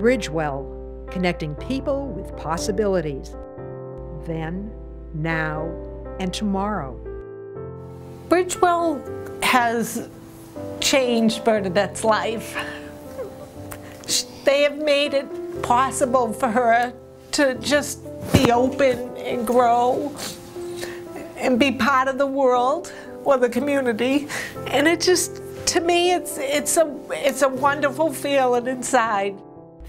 Bridgewell, connecting people with possibilities. Then, now, and tomorrow. Bridgewell has changed Bernadette's life. They have made it possible for her to just be open and grow and be part of the world or the community. And it just, to me, it's, it's, a, it's a wonderful feeling inside.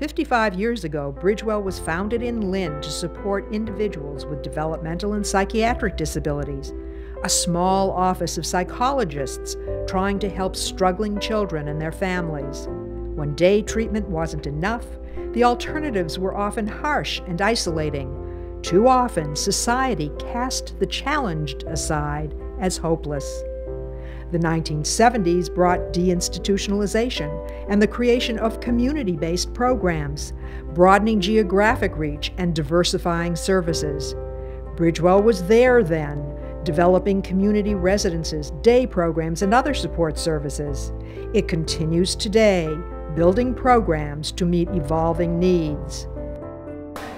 55 years ago, Bridgewell was founded in Lynn to support individuals with developmental and psychiatric disabilities. A small office of psychologists trying to help struggling children and their families. When day treatment wasn't enough, the alternatives were often harsh and isolating. Too often, society cast the challenged aside as hopeless. The 1970s brought deinstitutionalization and the creation of community based programs, broadening geographic reach and diversifying services. Bridgewell was there then, developing community residences, day programs, and other support services. It continues today, building programs to meet evolving needs.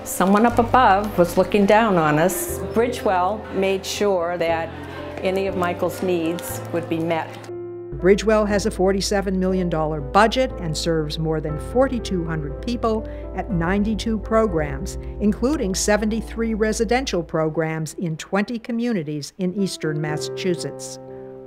Someone up above was looking down on us. Bridgewell made sure that any of Michael's needs would be met. Bridgewell has a $47 million budget and serves more than 4,200 people at 92 programs, including 73 residential programs in 20 communities in eastern Massachusetts.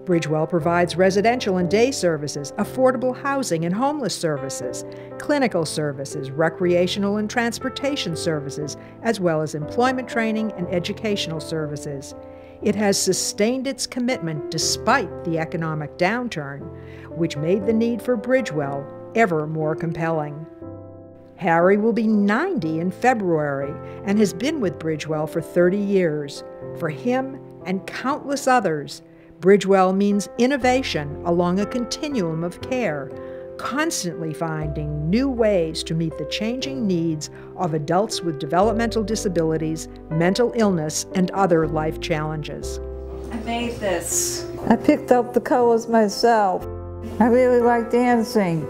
Bridgewell provides residential and day services, affordable housing and homeless services, clinical services, recreational and transportation services, as well as employment training and educational services. It has sustained its commitment despite the economic downturn, which made the need for Bridgewell ever more compelling. Harry will be 90 in February and has been with Bridgewell for 30 years. For him and countless others, Bridgewell means innovation along a continuum of care, constantly finding new ways to meet the changing needs of adults with developmental disabilities, mental illness, and other life challenges. I made this. I picked up the colors myself. I really like dancing.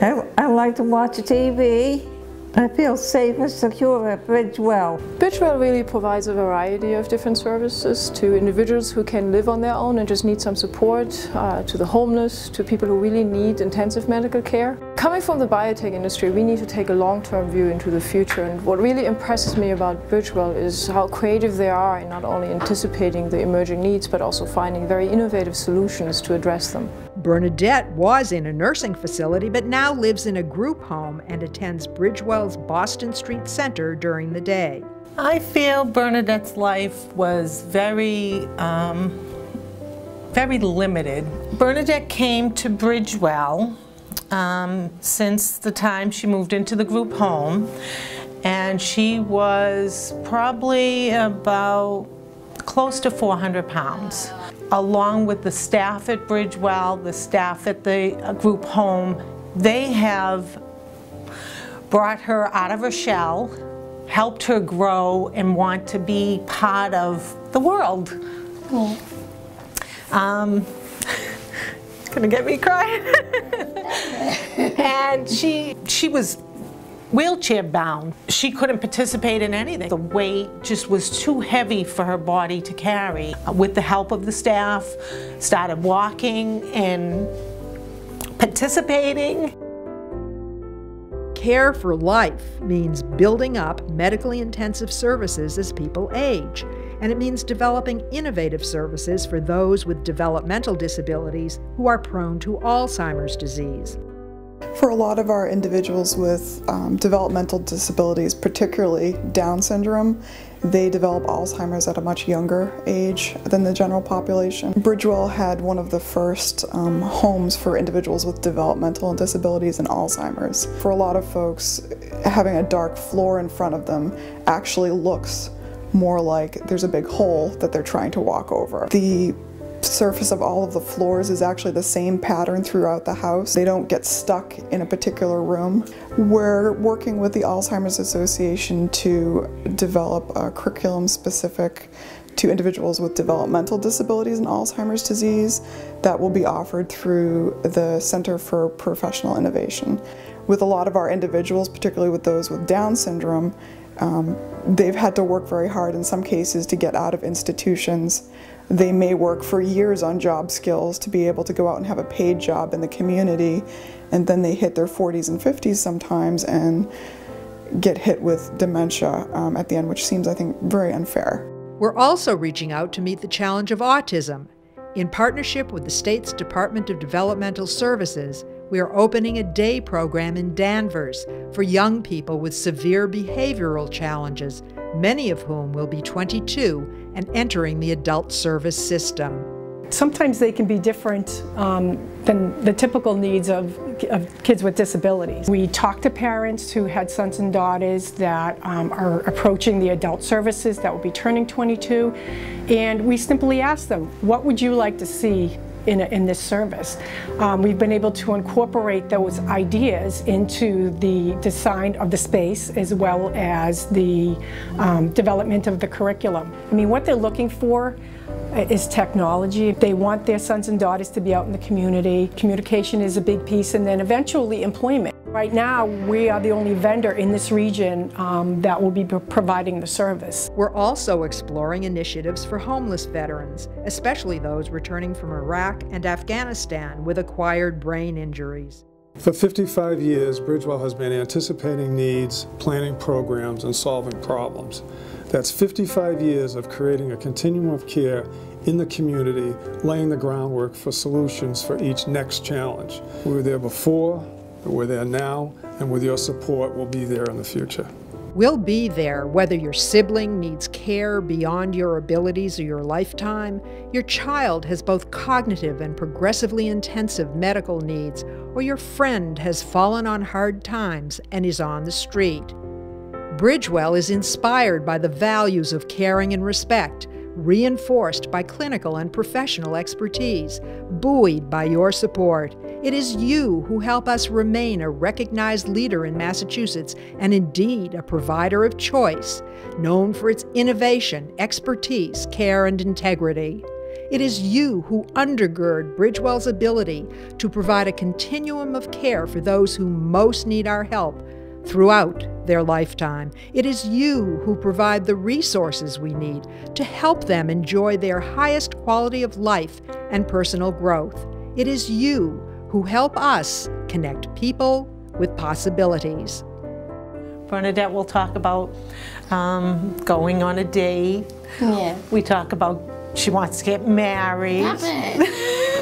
I, I like to watch TV. I feel safe and secure at Bridgewell. Bridgewell really provides a variety of different services to individuals who can live on their own and just need some support, uh, to the homeless, to people who really need intensive medical care. Coming from the biotech industry, we need to take a long-term view into the future and what really impresses me about Bridgewell is how creative they are in not only anticipating the emerging needs but also finding very innovative solutions to address them. Bernadette was in a nursing facility but now lives in a group home and attends Bridgewell's Boston Street Center during the day. I feel Bernadette's life was very, um, very limited. Bernadette came to Bridgewell um, since the time she moved into the group home, and she was probably about close to 400 pounds. Along with the staff at Bridgewell, the staff at the uh, group home, they have brought her out of her shell, helped her grow and want to be part of the world. Um, gonna get me crying. and she she was wheelchair bound. She couldn't participate in anything. The weight just was too heavy for her body to carry. With the help of the staff, started walking and participating. Care for life means building up medically intensive services as people age, and it means developing innovative services for those with developmental disabilities who are prone to Alzheimer's disease. For a lot of our individuals with um, developmental disabilities, particularly Down syndrome, they develop Alzheimer's at a much younger age than the general population. Bridgewell had one of the first um, homes for individuals with developmental disabilities and Alzheimer's. For a lot of folks, having a dark floor in front of them actually looks more like there's a big hole that they're trying to walk over. The surface of all of the floors is actually the same pattern throughout the house. They don't get stuck in a particular room. We're working with the Alzheimer's Association to develop a curriculum specific to individuals with developmental disabilities and Alzheimer's disease that will be offered through the Center for Professional Innovation. with a lot of our individuals, particularly with those with Down syndrome, um, they've had to work very hard in some cases to get out of institutions. They may work for years on job skills to be able to go out and have a paid job in the community, and then they hit their 40s and 50s sometimes and get hit with dementia um, at the end, which seems, I think, very unfair. We're also reaching out to meet the challenge of autism. In partnership with the state's Department of Developmental Services, we are opening a day program in Danvers for young people with severe behavioral challenges, many of whom will be 22 and entering the adult service system. Sometimes they can be different um, than the typical needs of, of, kids with disabilities. We talk to parents who had sons and daughters that um, are approaching the adult services that will be turning 22, and we simply ask them, what would you like to see in, a, in this service. Um, we've been able to incorporate those ideas into the design of the space as well as the um, development of the curriculum. I mean, what they're looking for is technology. They want their sons and daughters to be out in the community. Communication is a big piece, and then eventually employment. Right now, we are the only vendor in this region um, that will be providing the service. We're also exploring initiatives for homeless veterans, especially those returning from Iraq and Afghanistan with acquired brain injuries. For 55 years, Bridgewell has been anticipating needs, planning programs, and solving problems. That's 55 years of creating a continuum of care in the community, laying the groundwork for solutions for each next challenge. We were there before, we're there now, and with your support, we'll be there in the future. We'll be there whether your sibling needs care beyond your abilities or your lifetime, your child has both cognitive and progressively intensive medical needs, or your friend has fallen on hard times and is on the street. Bridgewell is inspired by the values of caring and respect, reinforced by clinical and professional expertise, buoyed by your support. It is you who help us remain a recognized leader in Massachusetts and indeed a provider of choice, known for its innovation, expertise, care, and integrity. It is you who undergird Bridgewell's ability to provide a continuum of care for those who most need our help throughout their lifetime. It is you who provide the resources we need to help them enjoy their highest quality of life and personal growth. It is you who help us connect people with possibilities. Bernadette will talk about um, going on a date. Yeah. We talk about she wants to get married.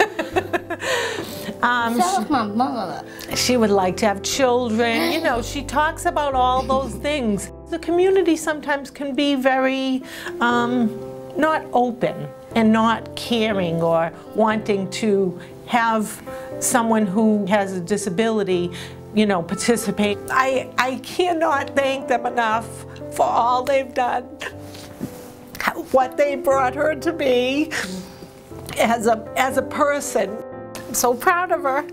Um, she, she would like to have children. You know, she talks about all those things. The community sometimes can be very um, not open and not caring or wanting to have someone who has a disability you know, participate. I, I cannot thank them enough for all they've done, what they brought her to be as a, as a person I'm so proud of her.